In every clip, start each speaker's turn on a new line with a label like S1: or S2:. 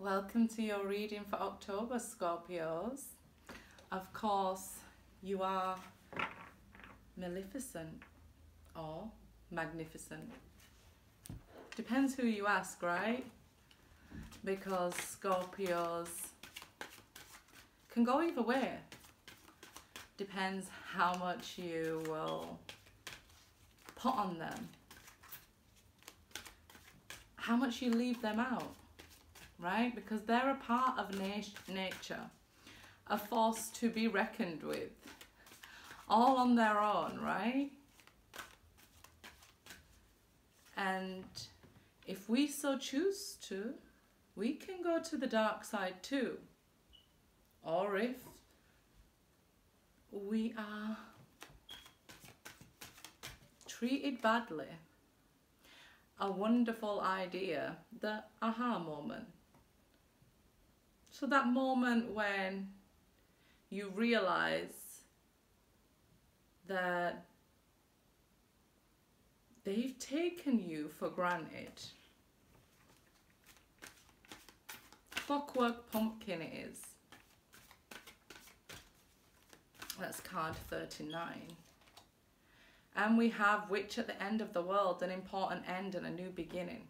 S1: Welcome to your reading for October, Scorpios. Of course, you are maleficent or magnificent. Depends who you ask, right? Because Scorpios can go either way. Depends how much you will put on them. How much you leave them out, right? Because they're a part of nat- nature, a force to be reckoned with, all on their own, right? And if we so choose to, we can go to the dark side too. Or if we are treated badly, a wonderful idea, the aha moment. So, that moment when you realize that they've taken you for granted. Clockwork Pumpkin it is. That's card 39. And we have Witch at the End of the World, an important end and a new beginning.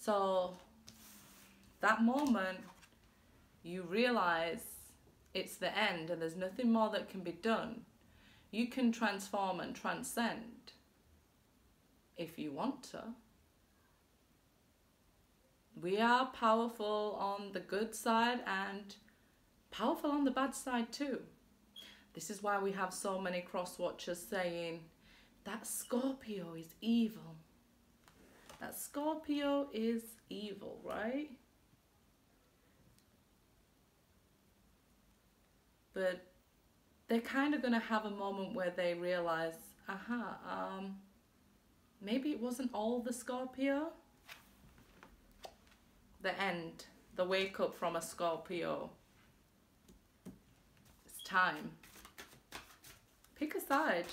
S1: So, that moment, you realize it's the end and there's nothing more that can be done. You can transform and transcend if you want to. We are powerful on the good side and powerful on the bad side too. This is why we have so many cross watchers saying that Scorpio is evil. That Scorpio is evil, right? But they're kind of going to have a moment where they realize, aha, um, maybe it wasn't all the Scorpio. The end, the wake up from a Scorpio It's time. Pick a side.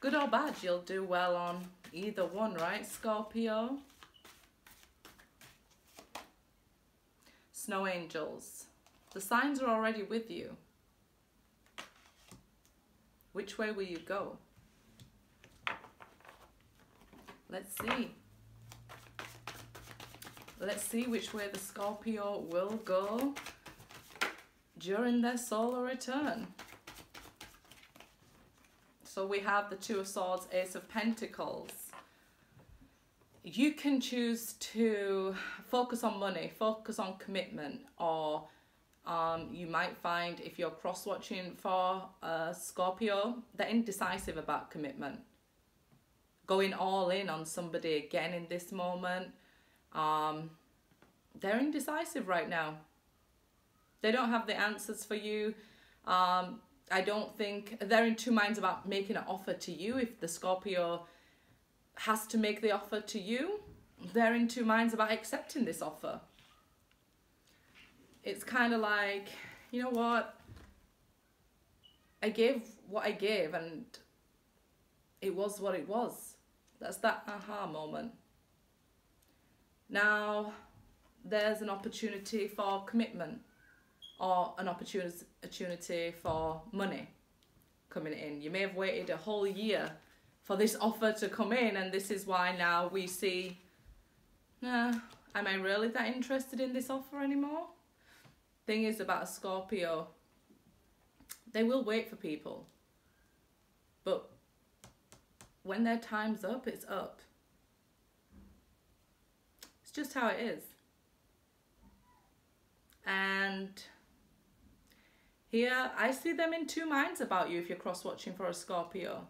S1: Good or bad, you'll do well on either one, right, Scorpio? Snow angels. The signs are already with you. Which way will you go? Let's see. Let's see which way the Scorpio will go during their solar return. So we have the Two of Swords, Ace of Pentacles. You can choose to focus on money, focus on commitment, or um, you might find if you're cross-watching for a Scorpio, they're indecisive about commitment. Going all in on somebody again in this moment. Um, they're indecisive right now. They don't have the answers for you. Um, I don't think they're in two minds about making an offer to you. If the Scorpio has to make the offer to you, they're in two minds about accepting this offer. It's kind of like, you know what? I gave what I gave and it was what it was. That's that aha moment. Now, there's an opportunity for commitment or an opportunity for money coming in. You may have waited a whole year for this offer to come in and this is why now we see, nah, am I really that interested in this offer anymore? Thing is about a Scorpio, they will wait for people. But when their time's up, it's up. It's just how it is. And here, I see them in two minds about you if you're cross-watching for a Scorpio.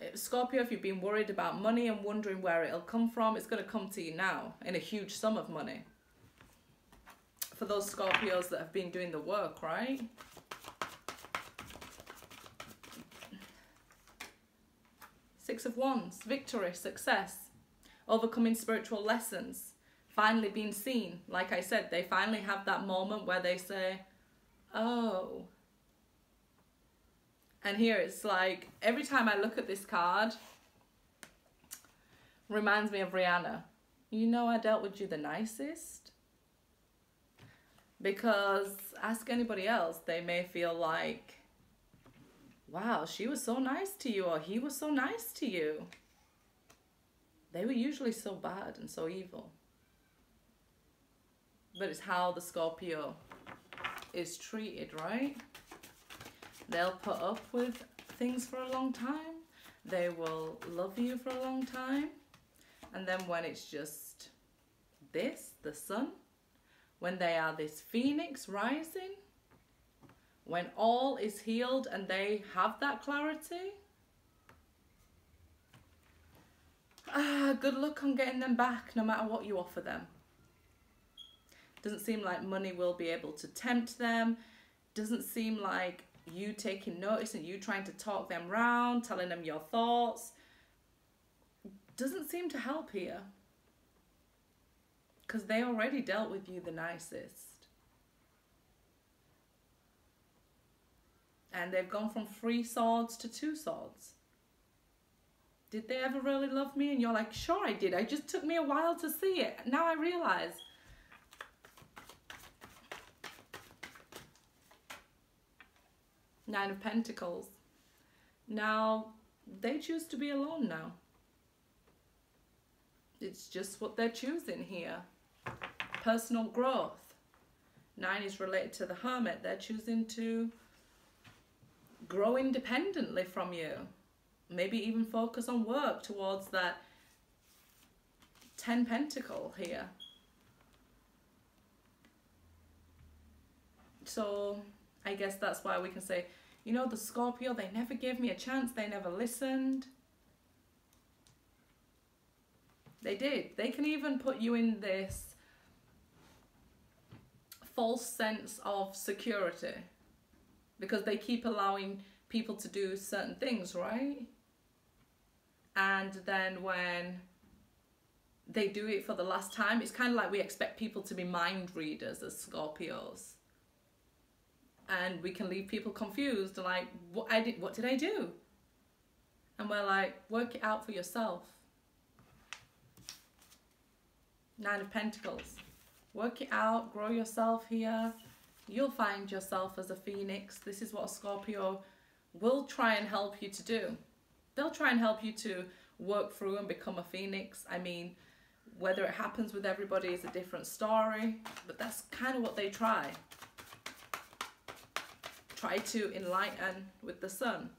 S1: Uh, Scorpio, if you've been worried about money and wondering where it'll come from, it's going to come to you now in a huge sum of money. For those Scorpios that have been doing the work, right? Six of Wands, victory, success, overcoming spiritual lessons, finally being seen. Like I said, they finally have that moment where they say, oh. And here it's like, every time I look at this card, reminds me of Rihanna. you know I dealt with you the nicest. Because ask anybody else, they may feel like, wow, she was so nice to you, or he was so nice to you. They were usually so bad and so evil. But it's how the Scorpio is treated, right? They'll put up with things for a long time. They will love you for a long time. And then when it's just this, the sun, when they are this phoenix rising, when all is healed and they have that clarity, ah, good luck on getting them back no matter what you offer them. Doesn't seem like money will be able to tempt them. Doesn't seem like you taking notice and you trying to talk them round, telling them your thoughts. Doesn't seem to help here. Because they already dealt with you the nicest. And they've gone from three swords to two swords. Did they ever really love me? And you're like, sure I did. It just took me a while to see it. Now I realize Nine of Pentacles. Now, they choose to be alone now. It's just what they're choosing here. Personal growth. Nine is related to the Hermit. They're choosing to grow independently from you. Maybe even focus on work towards that 10 pentacle here. So I guess that's why we can say you know, the Scorpio, they never gave me a chance. They never listened. They did. They can even put you in this false sense of security. Because they keep allowing people to do certain things, right? And then when they do it for the last time, it's kind of like we expect people to be mind readers as Scorpios. And we can leave people confused like what I did what did I do? And we're like work it out for yourself. Nine of pentacles work it out grow yourself here. You'll find yourself as a phoenix. This is what a Scorpio will try and help you to do. They'll try and help you to work through and become a phoenix. I mean whether it happens with everybody is a different story but that's kind of what they try. Try to enlighten with the sun.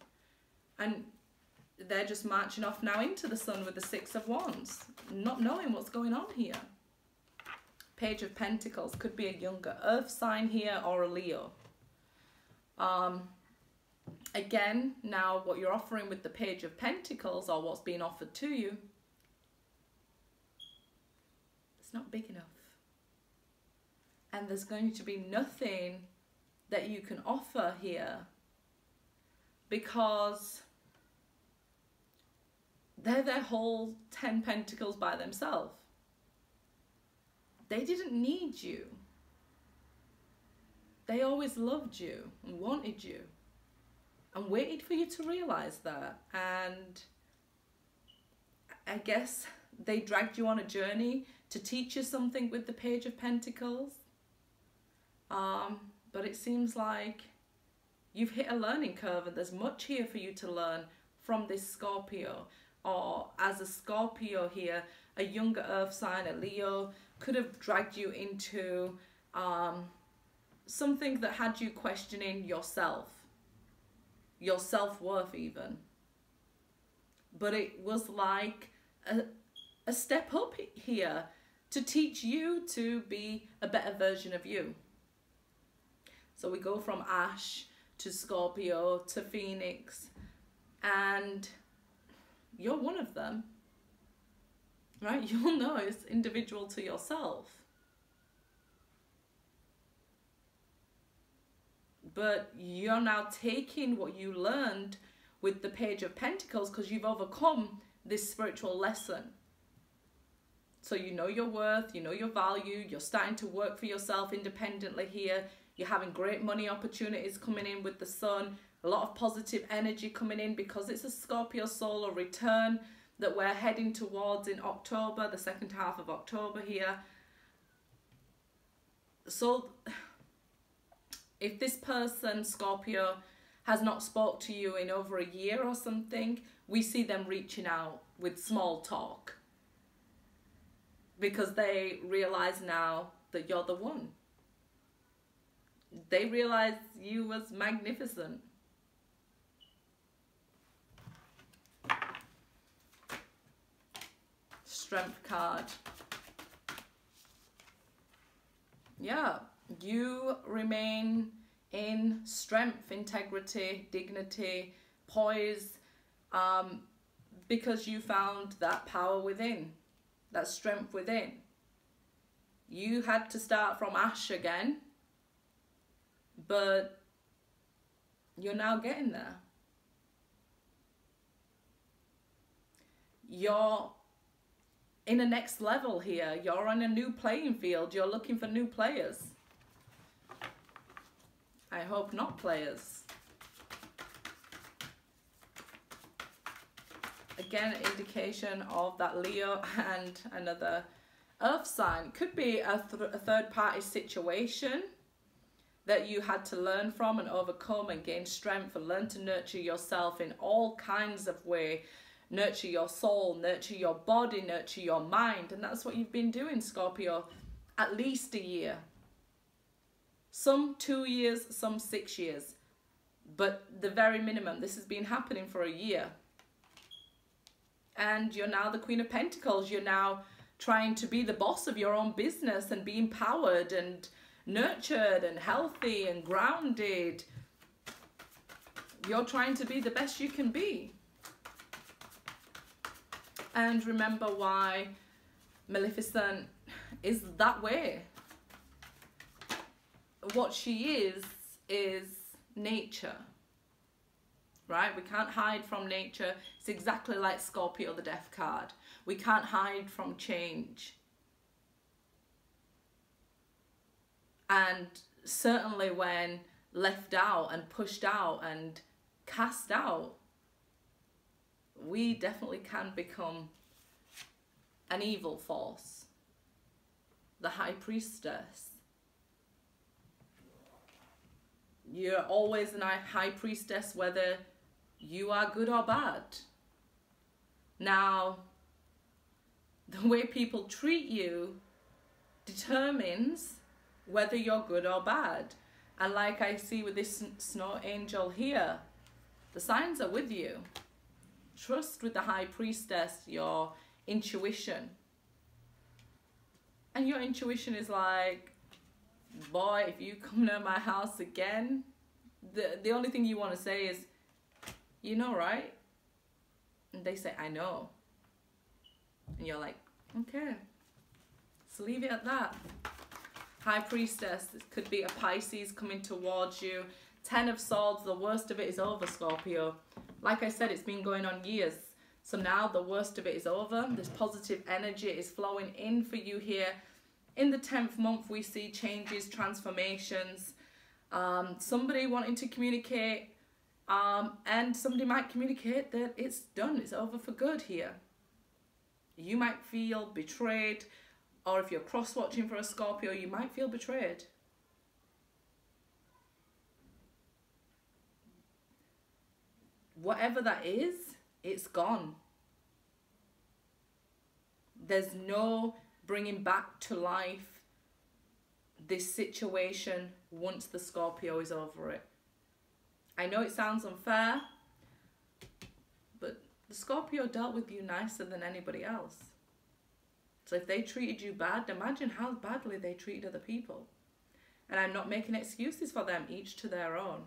S1: And they're just marching off now into the sun with the Six of Wands, not knowing what's going on here. Page of Pentacles could be a younger earth sign here or a Leo. Um, again, now what you're offering with the Page of Pentacles or what's being offered to you, it's not big enough. And there's going to be nothing that you can offer here because they're their whole 10 pentacles by themselves. They didn't need you. They always loved you and wanted you and waited for you to realize that. And I guess they dragged you on a journey to teach you something with the Page of Pentacles. Um, but it seems like you've hit a learning curve and there's much here for you to learn from this Scorpio or as a Scorpio here a younger earth sign a Leo could have dragged you into um, something that had you questioning yourself your self-worth even. But it was like a, a step up here to teach you to be a better version of you. So we go from Ash to Scorpio to Phoenix, and you're one of them, right? You'll know it's individual to yourself. But you're now taking what you learned with the Page of Pentacles because you've overcome this spiritual lesson. So you know your worth, you know your value, you're starting to work for yourself independently here. You're having great money opportunities coming in with the sun. A lot of positive energy coming in because it's a Scorpio solar return. That we're heading towards in October, the second half of October here. So if this person, Scorpio, has not spoke to you in over a year or something, we see them reaching out with small talk because they realize now that you're the one. They realize you was magnificent. Strength card. Yeah, you remain in strength, integrity, dignity, poise, um, because you found that power within, that strength within. You had to start from ash again, but you're now getting there. You're in a next level here. You're on a new playing field. You're looking for new players. I hope not players. Again, indication of that Leo and another earth sign. Could be a, th a third party situation that you had to learn from and overcome and gain strength and learn to nurture yourself in all kinds of way nurture your soul nurture your body nurture your mind and that's what you've been doing scorpio at least a year some two years, some six years. But the very minimum, this has been happening for a year. And you're now the Queen of Pentacles. You're now trying to be the boss of your own business and be empowered and nurtured and healthy and grounded. You're trying to be the best you can be. And remember why Maleficent is that way. What she is is nature. Right? We can't hide from nature. It's exactly like scorpio the death card. We can't hide from change. And certainly when left out and pushed out and cast out we definitely can become an evil force the high priestess You're always a high priestess, whether you are good or bad. Now, the way people treat you determines whether you're good or bad. And like I see with this snow angel here, the signs are with you. Trust with the high priestess, your intuition. And your intuition is like, boy, if you come to my house again, the the only thing you want to say is, you know, right? And they say, I know. And you're like, okay. So leave it at that. High Priestess, this could be a Pisces coming towards you. Ten of Swords, the worst of it is over, Scorpio. Like I said, it's been going on years. So now the worst of it is over. This positive energy is flowing in for you here in the 10th month, we see changes, transformations, um, somebody wanting to communicate, um, and somebody might communicate that it's done, it's over for good here. You might feel betrayed, or if you're cross watching for a Scorpio, you might feel betrayed. Whatever that is, it's gone. There's no bringing back to life this situation once the Scorpio is over it. I know it sounds unfair, but the Scorpio dealt with you nicer than anybody else. So if they treated you bad, imagine how badly they treated other people. And I'm not making excuses for them, each to their own.